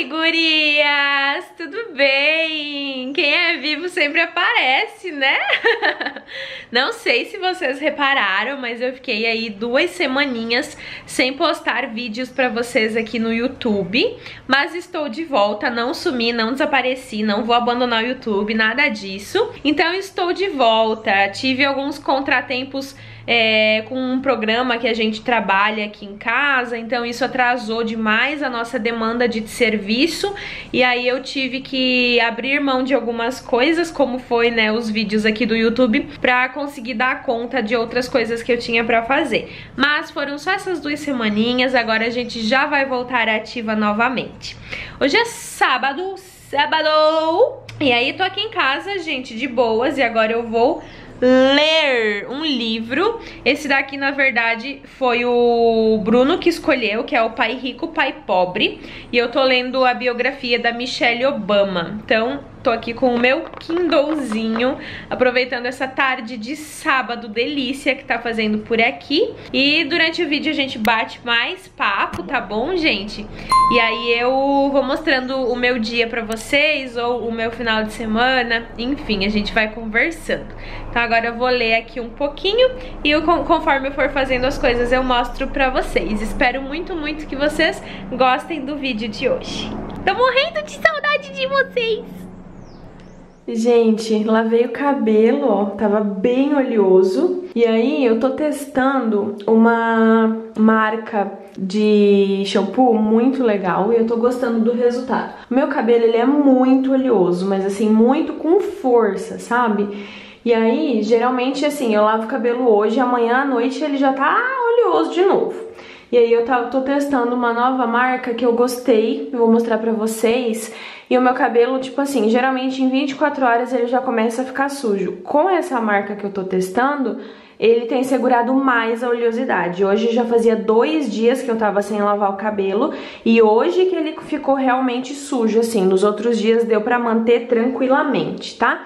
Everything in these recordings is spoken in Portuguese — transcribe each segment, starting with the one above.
Oi, gurias! Tudo bem? Quem é vivo sempre aparece, né? Não sei se vocês repararam, mas eu fiquei aí duas semaninhas sem postar vídeos pra vocês aqui no YouTube, mas estou de volta, não sumi, não desapareci, não vou abandonar o YouTube, nada disso. Então estou de volta, tive alguns contratempos é, com um programa que a gente trabalha aqui em casa, então isso atrasou demais a nossa demanda de serviço e aí eu tive que abrir mão de algumas coisas, como foi, né, os vídeos aqui do YouTube, pra conseguir dar conta de outras coisas que eu tinha pra fazer. Mas foram só essas duas semaninhas, agora a gente já vai voltar ativa novamente. Hoje é sábado, sábado! E aí tô aqui em casa, gente, de boas, e agora eu vou ler um livro. Esse daqui, na verdade, foi o Bruno que escolheu, que é o Pai Rico, Pai Pobre. E eu tô lendo a biografia da Michelle Obama. Então, Tô aqui com o meu Kindlezinho, aproveitando essa tarde de sábado delícia que tá fazendo por aqui. E durante o vídeo a gente bate mais papo, tá bom, gente? E aí eu vou mostrando o meu dia pra vocês, ou o meu final de semana, enfim, a gente vai conversando. Então agora eu vou ler aqui um pouquinho e eu, conforme eu for fazendo as coisas eu mostro pra vocês. Espero muito, muito que vocês gostem do vídeo de hoje. Tô morrendo de saudade de vocês! Gente, lavei o cabelo, ó, tava bem oleoso. E aí eu tô testando uma marca de shampoo muito legal e eu tô gostando do resultado. Meu cabelo, ele é muito oleoso, mas assim, muito com força, sabe? E aí, geralmente assim, eu lavo o cabelo hoje, amanhã à noite ele já tá oleoso de novo. E aí eu tô testando uma nova marca que eu gostei, eu vou mostrar pra vocês. E o meu cabelo, tipo assim, geralmente em 24 horas ele já começa a ficar sujo. Com essa marca que eu tô testando, ele tem segurado mais a oleosidade. Hoje já fazia dois dias que eu tava sem lavar o cabelo e hoje que ele ficou realmente sujo, assim. Nos outros dias deu pra manter tranquilamente, tá?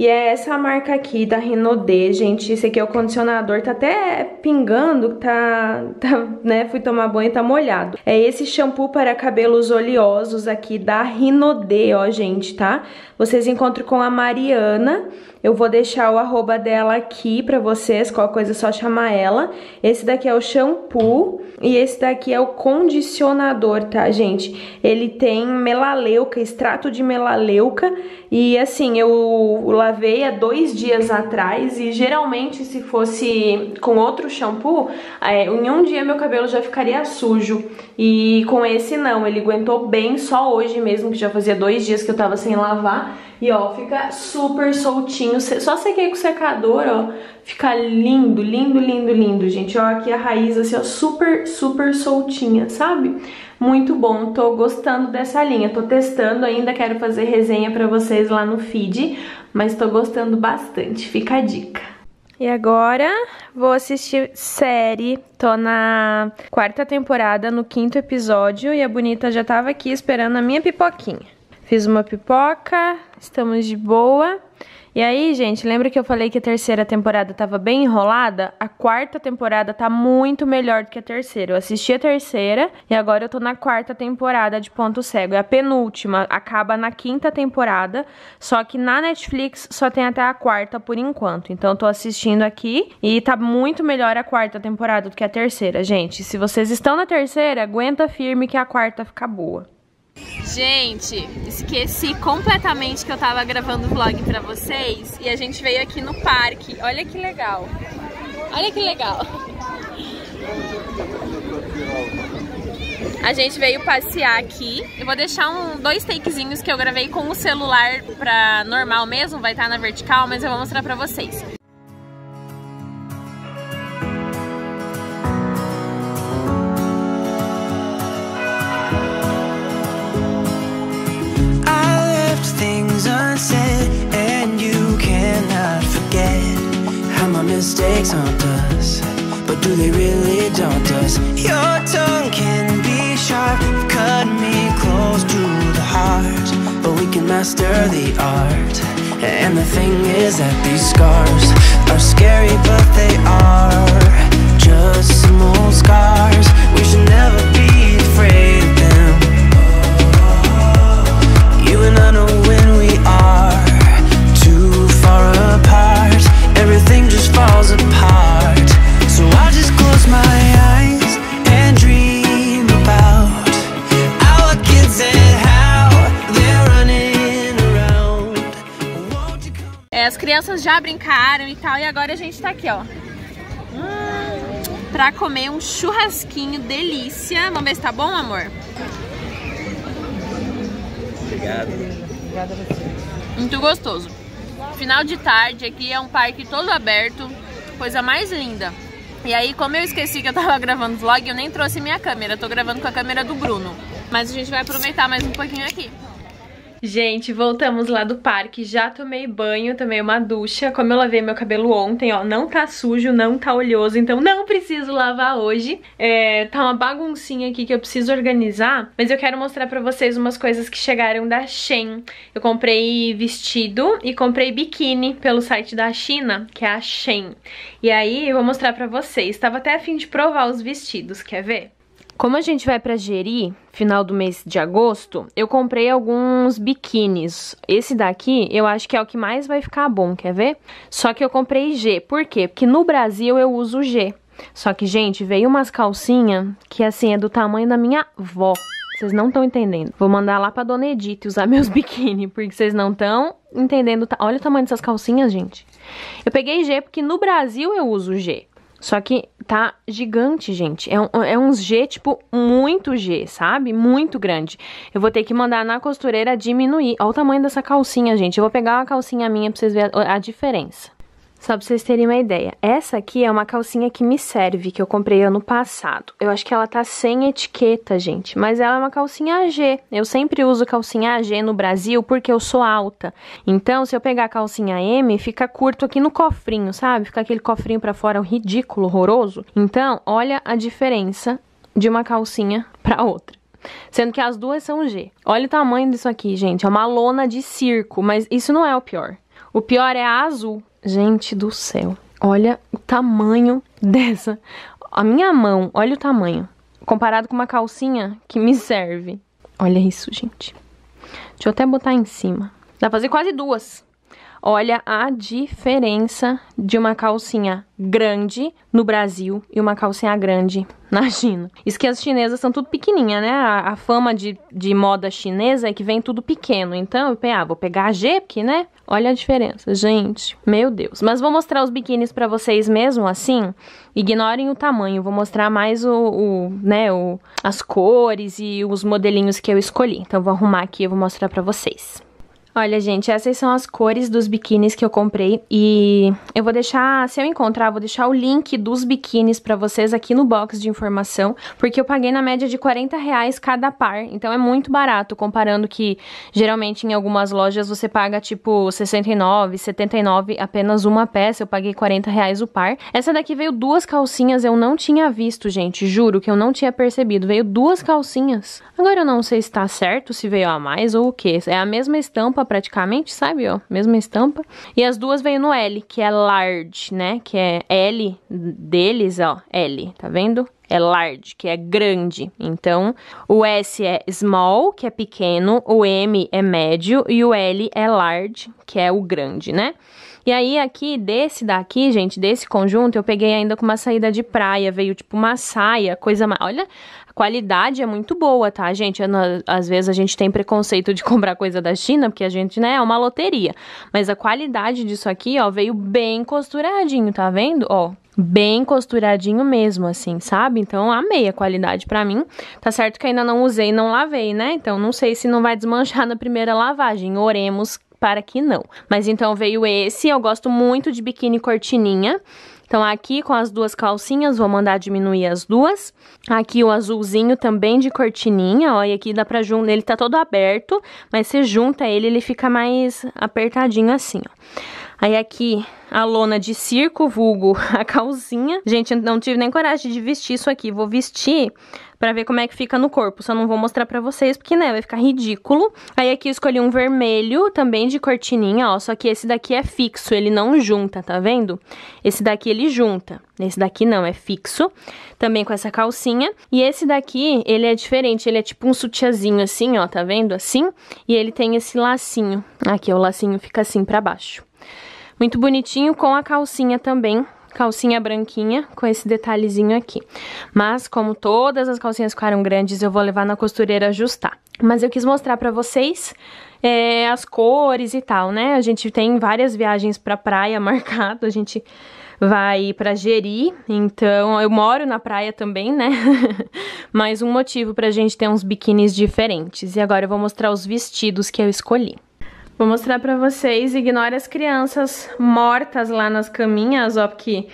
E é essa marca aqui da Renaudet, gente. Esse aqui é o condicionador, tá até pingando, tá, tá, né? Fui tomar banho e tá molhado. É esse shampoo para cabelos oleosos aqui da Renaudet, ó, gente, tá? Vocês encontram com a Mariana. Eu vou deixar o arroba dela aqui pra vocês, qualquer coisa é só chamar ela. Esse daqui é o shampoo e esse daqui é o condicionador, tá, gente? Ele tem melaleuca, extrato de melaleuca e assim, eu lavei há dois dias atrás e geralmente se fosse com outro shampoo, é, em um dia meu cabelo já ficaria sujo. E com esse não, ele aguentou bem só hoje mesmo, que já fazia dois dias que eu tava sem lavar. E ó, fica super soltinho. Só sequei com o secador, ó. Fica lindo, lindo, lindo, lindo, gente. Ó, aqui a raiz, assim, ó, super, super soltinha, sabe? Muito bom, tô gostando dessa linha. Tô testando ainda, quero fazer resenha pra vocês lá no feed. Mas tô gostando bastante, fica a dica. E agora vou assistir série. Tô na quarta temporada, no quinto episódio. E a Bonita já tava aqui esperando a minha pipoquinha. Fiz uma pipoca, estamos de boa. E aí, gente, lembra que eu falei que a terceira temporada tava bem enrolada? A quarta temporada tá muito melhor do que a terceira. Eu assisti a terceira e agora eu tô na quarta temporada de Ponto Cego. É a penúltima, acaba na quinta temporada, só que na Netflix só tem até a quarta por enquanto. Então eu tô assistindo aqui e tá muito melhor a quarta temporada do que a terceira, gente. Se vocês estão na terceira, aguenta firme que a quarta fica boa. Gente, esqueci completamente que eu tava gravando o vlog pra vocês e a gente veio aqui no parque. Olha que legal. Olha que legal. A gente veio passear aqui. Eu vou deixar um, dois takezinhos que eu gravei com o celular pra normal mesmo, vai estar tá na vertical, mas eu vou mostrar pra vocês. Mistakes haunt us But do they really daunt us? Your tongue can be sharp Cut me close to the heart But we can master the art And the thing is that these scars Are scary but they are Just small scars We should never be afraid of them É, as crianças já brincaram e tal, e agora a gente tá aqui, ó. Hum, Pra comer um churrasquinho delícia. Vamos ver se tá bom, amor? Obrigado. Obrigada a você Muito gostoso. Final de tarde, aqui é um parque todo aberto, coisa mais linda. E aí, como eu esqueci que eu tava gravando vlog, eu nem trouxe minha câmera, tô gravando com a câmera do Bruno. Mas a gente vai aproveitar mais um pouquinho aqui. Gente, voltamos lá do parque, já tomei banho, tomei uma ducha, como eu lavei meu cabelo ontem, ó, não tá sujo, não tá oleoso, então não preciso lavar hoje. É, tá uma baguncinha aqui que eu preciso organizar, mas eu quero mostrar pra vocês umas coisas que chegaram da Shein. Eu comprei vestido e comprei biquíni pelo site da China, que é a Shein. E aí eu vou mostrar pra vocês, tava até a fim de provar os vestidos, quer ver? Como a gente vai para Jeri, final do mês de agosto, eu comprei alguns biquínis. Esse daqui, eu acho que é o que mais vai ficar bom, quer ver? Só que eu comprei G. Por quê? Porque no Brasil eu uso G. Só que, gente, veio umas calcinhas que, assim, é do tamanho da minha avó. Vocês não estão entendendo. Vou mandar lá pra Dona Edith usar meus biquíni, porque vocês não estão entendendo. Olha o tamanho dessas calcinhas, gente. Eu peguei G porque no Brasil eu uso G. Só que tá gigante, gente. É, um, é uns G, tipo, muito G, sabe? Muito grande. Eu vou ter que mandar na costureira diminuir. Olha o tamanho dessa calcinha, gente. Eu vou pegar uma calcinha minha pra vocês verem a, a diferença. Só pra vocês terem uma ideia. Essa aqui é uma calcinha que me serve, que eu comprei ano passado. Eu acho que ela tá sem etiqueta, gente. Mas ela é uma calcinha AG. Eu sempre uso calcinha AG no Brasil porque eu sou alta. Então, se eu pegar a calcinha M, fica curto aqui no cofrinho, sabe? Fica aquele cofrinho pra fora, um ridículo, horroroso. Então, olha a diferença de uma calcinha pra outra. Sendo que as duas são G. Olha o tamanho disso aqui, gente. É uma lona de circo, mas isso não é o pior. O pior é a azul. Gente do céu, olha o tamanho dessa. A minha mão, olha o tamanho. Comparado com uma calcinha que me serve. Olha isso, gente. Deixa eu até botar em cima. Dá pra fazer quase duas. Olha a diferença de uma calcinha grande no Brasil e uma calcinha grande na China. Isso que as chinesas são tudo pequenininha, né? A, a, fama de, de moda chinesa é que vem tudo pequeno. Então, eu ah, vou pegar a G, porque, né? Olha a diferença, gente. Meu Deus. Mas vou mostrar os biquínis pra vocês mesmo, assim. Ignorem o tamanho. Vou mostrar mais o, o né, o, as cores e os modelinhos que eu escolhi. Então, vou arrumar aqui e vou mostrar pra vocês. Olha, gente, essas são as cores dos biquínis que eu comprei e eu vou deixar, se eu encontrar, vou deixar o link dos biquínis pra vocês aqui no box de informação, porque eu paguei na média de 40 reais cada par, então é muito barato, comparando que geralmente em algumas lojas você paga tipo 69, 79 apenas uma peça, eu paguei 40 reais o par. Essa daqui veio duas calcinhas, eu não tinha visto, gente, juro que eu não tinha percebido, veio duas calcinhas. Agora eu não sei se tá certo, se veio a mais ou o que, é a mesma estampa estampa praticamente, sabe, ó, mesma estampa. E as duas veio no L, que é large, né, que é L deles, ó, L, tá vendo? É large, que é grande. Então, o S é small, que é pequeno, o M é médio e o L é large, que é o grande, né? E aí, aqui, desse daqui, gente, desse conjunto, eu peguei ainda com uma saída de praia. Veio, tipo, uma saia, coisa mais... Olha, a qualidade é muito boa, tá, gente? Às vezes a gente tem preconceito de comprar coisa da China, porque a gente, né, é uma loteria. Mas a qualidade disso aqui, ó, veio bem costuradinho, tá vendo? Ó, bem costuradinho mesmo, assim, sabe? Então, amei a qualidade pra mim. Tá certo que ainda não usei e não lavei, né? Então, não sei se não vai desmanchar na primeira lavagem. Oremos para que não. Mas então veio esse, eu gosto muito de biquíni cortininha. Então, aqui com as duas calcinhas, vou mandar diminuir as duas. Aqui o azulzinho também de cortininha, ó, e aqui dá pra juntar, ele tá todo aberto, mas você junta ele, ele fica mais apertadinho assim, ó. Aí aqui a lona de circo, vulgo a calcinha. Gente, não tive nem coragem de vestir isso aqui. Vou vestir pra ver como é que fica no corpo. Só não vou mostrar pra vocês, porque, né, vai ficar ridículo. Aí aqui eu escolhi um vermelho, também de cortininha, ó. Só que esse daqui é fixo, ele não junta, tá vendo? Esse daqui ele junta. Esse daqui não, é fixo. Também com essa calcinha. E esse daqui, ele é diferente. Ele é tipo um sutiazinho assim, ó, tá vendo? Assim. E ele tem esse lacinho. Aqui, o lacinho fica assim pra baixo. Muito bonitinho com a calcinha também, calcinha branquinha com esse detalhezinho aqui. Mas como todas as calcinhas ficaram grandes, eu vou levar na costureira ajustar. Mas eu quis mostrar pra vocês é, as cores e tal, né? A gente tem várias viagens pra praia marcado, a gente vai para Jeri, então eu moro na praia também, né? Mais um motivo pra gente ter uns biquínis diferentes. E agora eu vou mostrar os vestidos que eu escolhi. Vou mostrar pra vocês, ignore as crianças mortas lá nas caminhas, ó, porque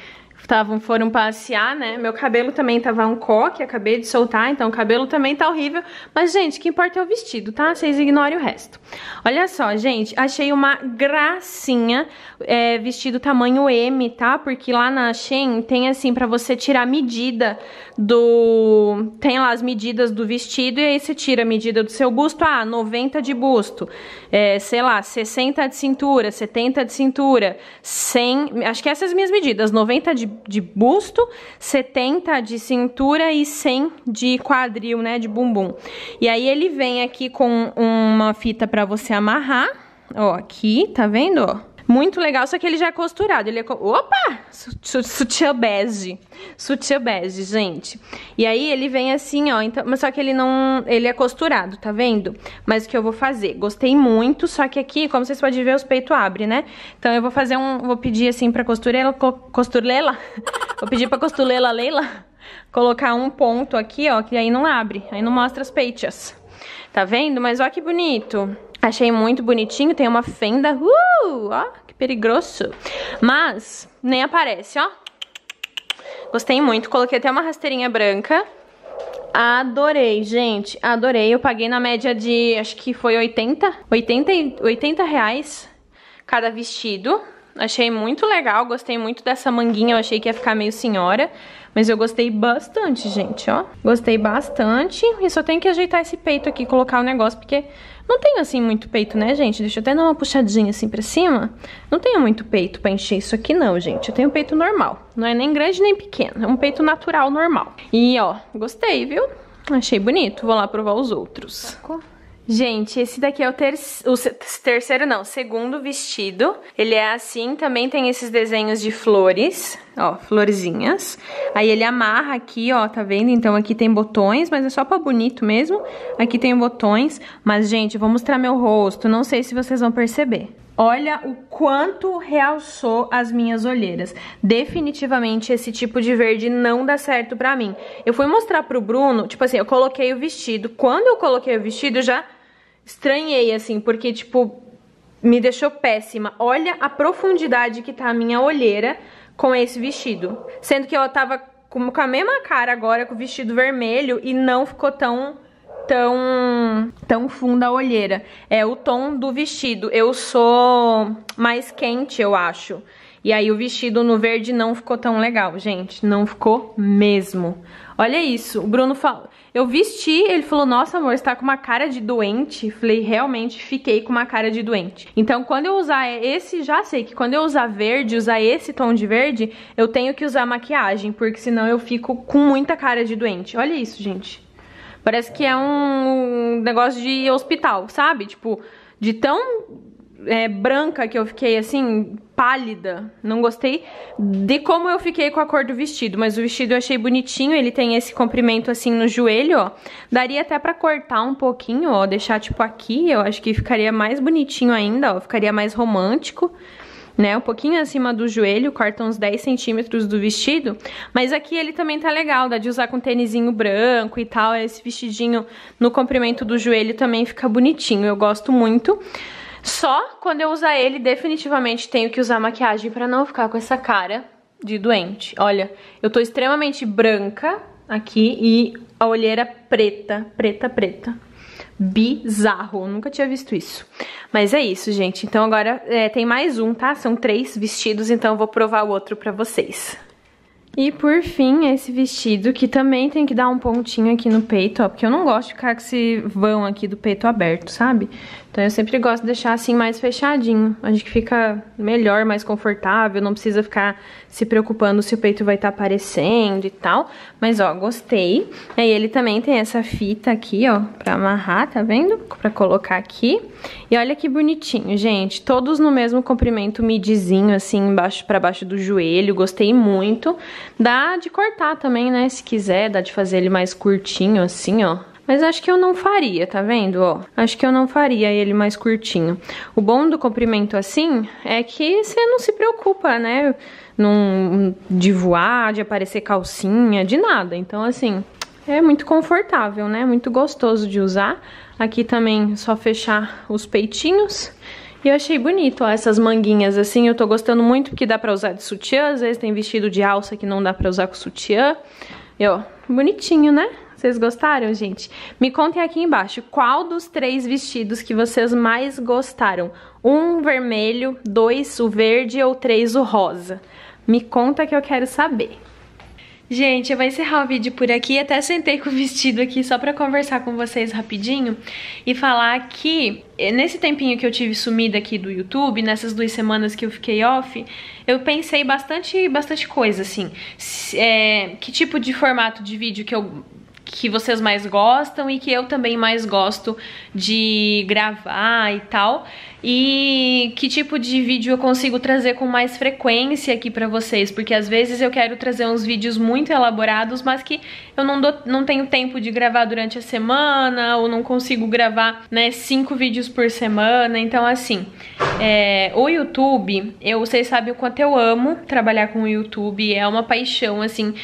tavam, foram passear, né? Meu cabelo também tava um coque, acabei de soltar, então o cabelo também tá horrível. Mas, gente, o que importa é o vestido, tá? Vocês ignorem o resto. Olha só, gente, achei uma gracinha é, vestido tamanho M, tá? Porque lá na Shein tem, assim, pra você tirar a medida do... Tem lá as medidas do vestido e aí você tira a medida do seu busto. Ah, 90 de busto, é, sei lá, 60 de cintura, 70 de cintura, 100... Acho que essas minhas medidas, 90 de de busto, 70 de cintura e 100 de quadril, né, de bumbum. E aí ele vem aqui com uma fita para você amarrar, ó, aqui, tá vendo, ó? Muito legal, só que ele já é costurado. Ele é... Opa! Sutiã bege. Sutiã bege, gente. E aí ele vem assim, ó. Então... Mas só que ele não... Ele é costurado, tá vendo? Mas o que eu vou fazer? Gostei muito, só que aqui, como vocês podem ver, os peitos abrem, né? Então eu vou fazer um... Vou pedir assim pra costureira... Costureira? vou pedir pra costureira Leila colocar um ponto aqui, ó. Que aí não abre. Aí não mostra as peitas. Tá vendo? Mas ó que bonito. Achei muito bonitinho, tem uma fenda, uh, ó, que perigoso. Mas, nem aparece, ó. Gostei muito, coloquei até uma rasteirinha branca. Adorei, gente, adorei. Eu paguei na média de, acho que foi 80, 80, 80 reais cada vestido. Achei muito legal, gostei muito dessa manguinha, eu achei que ia ficar meio senhora. Mas eu gostei bastante, gente, ó. Gostei bastante. E só tenho que ajeitar esse peito aqui, colocar o negócio, porque não tenho assim muito peito, né, gente? Deixa eu até dar uma puxadinha assim pra cima. Não tenho muito peito pra encher isso aqui não, gente. Eu tenho peito normal. Não é nem grande nem pequeno. É um peito natural, normal. E, ó, gostei, viu? Achei bonito. Vou lá provar os outros. Gente, esse daqui é o, ter o terceiro, não, segundo vestido. Ele é assim, também tem esses desenhos de flores, ó, florzinhas. Aí ele amarra aqui, ó, tá vendo? Então aqui tem botões, mas é só pra bonito mesmo. Aqui tem botões, mas, gente, vou mostrar meu rosto, não sei se vocês vão perceber. Olha o quanto realçou as minhas olheiras. Definitivamente esse tipo de verde não dá certo pra mim. Eu fui mostrar pro Bruno, tipo assim, eu coloquei o vestido. Quando eu coloquei o vestido, já estranhei, assim, porque, tipo, me deixou péssima. Olha a profundidade que tá a minha olheira com esse vestido. Sendo que eu tava com a mesma cara agora com o vestido vermelho e não ficou tão tão tão funda a olheira. É o tom do vestido. Eu sou mais quente, eu acho. E aí o vestido no verde não ficou tão legal, gente. Não ficou mesmo. Olha isso. O Bruno falou... Eu vesti, ele falou, nossa amor, você tá com uma cara de doente. Falei, realmente, fiquei com uma cara de doente. Então, quando eu usar esse, já sei que quando eu usar verde, usar esse tom de verde, eu tenho que usar maquiagem, porque senão eu fico com muita cara de doente. Olha isso, gente. Parece que é um negócio de hospital, sabe? Tipo, de tão é, branca que eu fiquei assim, pálida. Não gostei de como eu fiquei com a cor do vestido, mas o vestido eu achei bonitinho, ele tem esse comprimento assim no joelho, ó. Daria até pra cortar um pouquinho, ó, deixar tipo aqui, eu acho que ficaria mais bonitinho ainda, ó, ficaria mais romântico. Né, um pouquinho acima do joelho, corta uns 10 centímetros do vestido, mas aqui ele também tá legal, dá de usar com tênisinho branco e tal, esse vestidinho no comprimento do joelho também fica bonitinho, eu gosto muito. Só quando eu usar ele, definitivamente tenho que usar maquiagem pra não ficar com essa cara de doente. Olha, eu tô extremamente branca aqui e a olheira preta, preta, preta. Bizarro, nunca tinha visto isso. Mas é isso, gente. Então agora é, tem mais um, tá? São três vestidos, então eu vou provar o outro pra vocês. E por fim, esse vestido, que também tem que dar um pontinho aqui no peito, ó, porque eu não gosto de ficar com esse vão aqui do peito aberto, sabe? Então eu sempre gosto de deixar assim mais fechadinho. Acho que fica melhor, mais confortável, não precisa ficar se preocupando se o peito vai estar tá aparecendo e tal. Mas ó, gostei. Aí ele também tem essa fita aqui, ó, pra amarrar, tá vendo? Pra colocar aqui. E olha que bonitinho, gente. Todos no mesmo comprimento midizinho, assim, embaixo pra baixo do joelho. Gostei muito. Dá de cortar também, né, se quiser. Dá de fazer ele mais curtinho, assim, ó Mas acho que eu não faria, tá vendo, ó? Acho que eu não faria ele mais curtinho. O bom do comprimento assim é que você não se preocupa, né? Num, de voar, de aparecer calcinha, de nada. Então, assim, é muito confortável, né? Muito gostoso de usar. Aqui também só fechar os peitinhos. E eu achei bonito, ó, essas manguinhas assim, eu tô gostando muito porque dá pra usar de sutiã, às vezes tem vestido de alça que não dá pra usar com sutiã. E ó, bonitinho, né? Vocês gostaram, gente? Me contem aqui embaixo qual dos três vestidos que vocês mais gostaram. Um vermelho, dois o verde ou três o rosa. Me conta que eu quero saber. Gente, eu vou encerrar o vídeo por aqui. Até sentei com o vestido aqui só pra conversar com vocês rapidinho e falar que eh, nesse tempinho que eu tive sumida aqui do YouTube, nessas duas semanas que eu fiquei off, eu pensei bastante, bastante coisa, assim. É, que tipo de formato de vídeo que eu que vocês mais gostam e que eu também mais gosto de gravar e tal. E que tipo de vídeo eu consigo trazer com mais frequência aqui pra vocês, porque às vezes eu quero trazer uns vídeos muito elaborados, mas que eu não, dou, não tenho tempo de gravar durante a semana, ou não consigo gravar, né, cinco vídeos por semana, então assim, é, o YouTube, eu, vocês sabem o quanto eu amo trabalhar com o YouTube, é uma paixão, assim,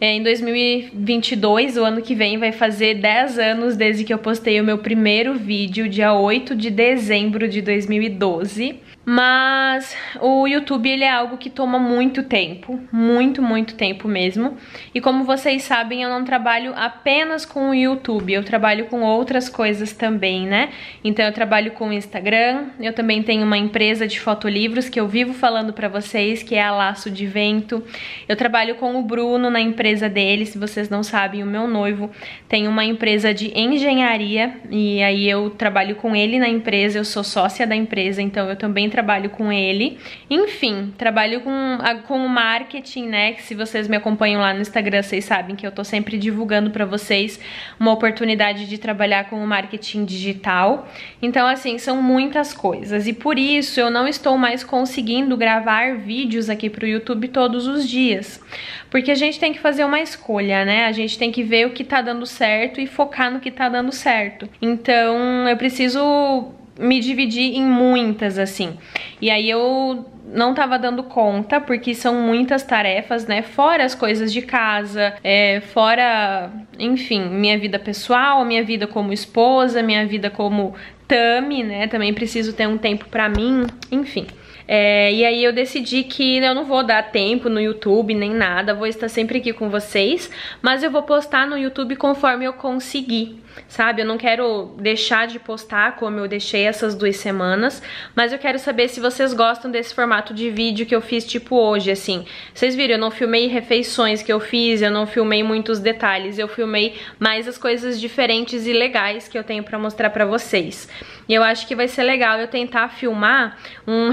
é, em 2022, o ano que vem, vai fazer 10 anos desde que eu postei o meu primeiro vídeo, dia 8 de dezembro de 2012. Mas o YouTube ele é algo que toma muito tempo, muito, muito tempo mesmo. E como vocês sabem, eu não trabalho apenas com o YouTube, eu trabalho com outras coisas também, né? Então eu trabalho com o Instagram, eu também tenho uma empresa de fotolivros que eu vivo falando para vocês, que é a Laço de Vento. Eu trabalho com o Bruno na empresa dele, se vocês não sabem, o meu noivo tem uma empresa de engenharia e aí eu trabalho com ele na empresa, eu sou sócia da empresa, então eu também trabalho trabalho com ele. Enfim, trabalho com, com o marketing, né? Que se vocês me acompanham lá no Instagram, vocês sabem que eu tô sempre divulgando para vocês uma oportunidade de trabalhar com o marketing digital. Então, assim, são muitas coisas. E por isso eu não estou mais conseguindo gravar vídeos aqui pro YouTube todos os dias. Porque a gente tem que fazer uma escolha, né? A gente tem que ver o que tá dando certo e focar no que tá dando certo. Então, eu preciso me dividi em muitas, assim. E aí eu não tava dando conta, porque são muitas tarefas, né? Fora as coisas de casa, é, fora, enfim, minha vida pessoal, minha vida como esposa, minha vida como Tami, né? Também preciso ter um tempo pra mim, enfim. É, e aí eu decidi que eu não vou dar tempo no YouTube nem nada, vou estar sempre aqui com vocês, mas eu vou postar no YouTube conforme eu conseguir sabe? Eu não quero deixar de postar como eu deixei essas duas semanas, mas eu quero saber se vocês gostam desse formato de vídeo que eu fiz tipo hoje, assim. Vocês viram, eu não filmei refeições que eu fiz, eu não filmei muitos detalhes, eu filmei mais as coisas diferentes e legais que eu tenho pra mostrar pra vocês. E eu acho que vai ser legal eu tentar filmar um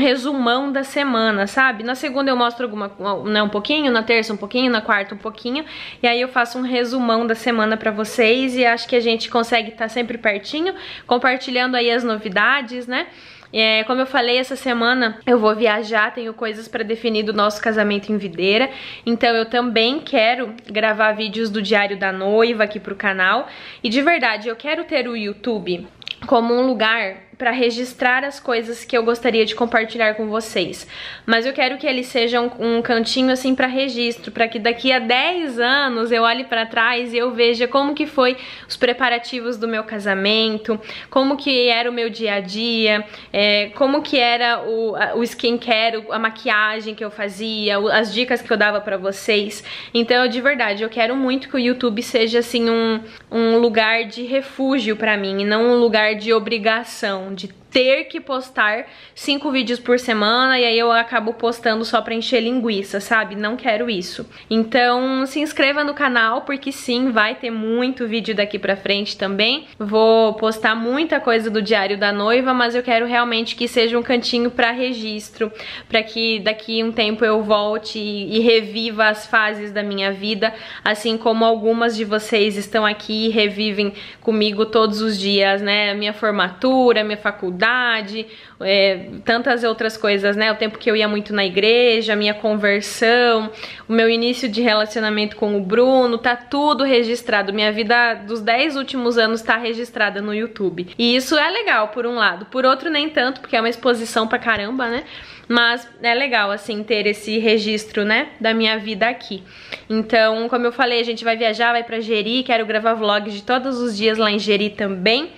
resumão da semana, sabe? Na segunda eu mostro alguma, né, um pouquinho, na terça um pouquinho, na quarta um pouquinho, e aí eu faço um resumão da semana pra vocês e acho que a gente consegue estar tá sempre pertinho, compartilhando aí as novidades, né? É, como eu falei, essa semana eu vou viajar, tenho coisas para definir do nosso casamento em videira, então eu também quero gravar vídeos do Diário da Noiva aqui pro canal. E de verdade, eu quero ter o YouTube como um lugar para registrar as coisas que eu gostaria de compartilhar com vocês. Mas eu quero que ele seja um, um cantinho assim para registro, para que daqui a 10 anos eu olhe para trás e eu veja como que foi os preparativos do meu casamento, como que era o meu dia a dia, é, como que era o, o skincare, a maquiagem que eu fazia, as dicas que eu dava para vocês. Então, de verdade, eu quero muito que o YouTube seja assim um, um lugar de refúgio para mim e não um lugar de obrigação de ter que postar cinco vídeos por semana e aí eu acabo postando só pra encher linguiça, sabe? Não quero isso. Então se inscreva no canal porque sim, vai ter muito vídeo daqui pra frente também. Vou postar muita coisa do Diário da Noiva, mas eu quero realmente que seja um cantinho pra registro, pra que daqui um tempo eu volte e, reviva as fases da minha vida, assim como algumas de vocês estão aqui e revivem comigo todos os dias, né? Minha formatura, minha faculdade, espiritualidade, é, tantas outras coisas, né? O tempo que eu ia muito na igreja, minha conversão, o meu início de relacionamento com o Bruno, tá tudo registrado. Minha vida dos 10 últimos anos tá registrada no YouTube. E isso é legal, por um lado. Por outro, nem tanto, porque é uma exposição pra caramba, né? Mas é legal, assim, ter esse registro, né, da minha vida aqui. Então, como eu falei, a gente vai viajar, vai pra Jeri, quero gravar vlogs de todos os dias lá em Jeri também.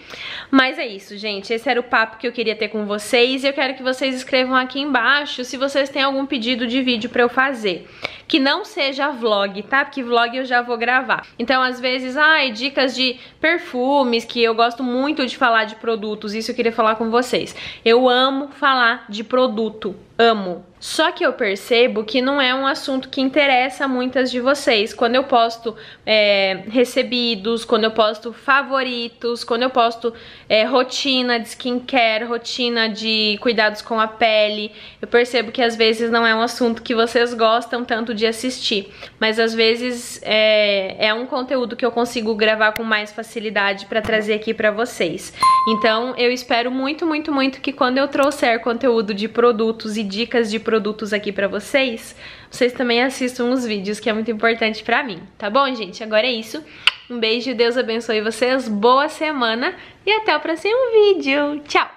Mas é isso, gente. Esse era o papo que eu queria ter com vocês. E eu quero que vocês escrevam aqui embaixo se vocês têm algum pedido de vídeo pra eu fazer. Que não seja vlog, tá? Porque vlog eu já vou gravar. Então, às vezes, ai, dicas de perfumes, que eu gosto muito de falar de produtos. Isso eu queria falar com vocês. Eu amo falar de produto. Amo. Só que eu percebo que não é um assunto que interessa muitas de vocês. Quando eu posto é, recebidos, quando eu posto favoritos, quando eu posto é, rotina de skincare, rotina de cuidados com a pele, eu percebo que às vezes não é um assunto que vocês gostam tanto de assistir. Mas às vezes é, é um conteúdo que eu consigo gravar com mais facilidade para trazer aqui para vocês. Então eu espero muito, muito, muito que quando eu trouxer conteúdo de produtos e dicas de produtos aqui pra vocês, vocês também assistam os vídeos, que é muito importante pra mim, tá bom, gente? Agora é isso. Um beijo, Deus abençoe vocês, boa semana e até o próximo vídeo. Tchau!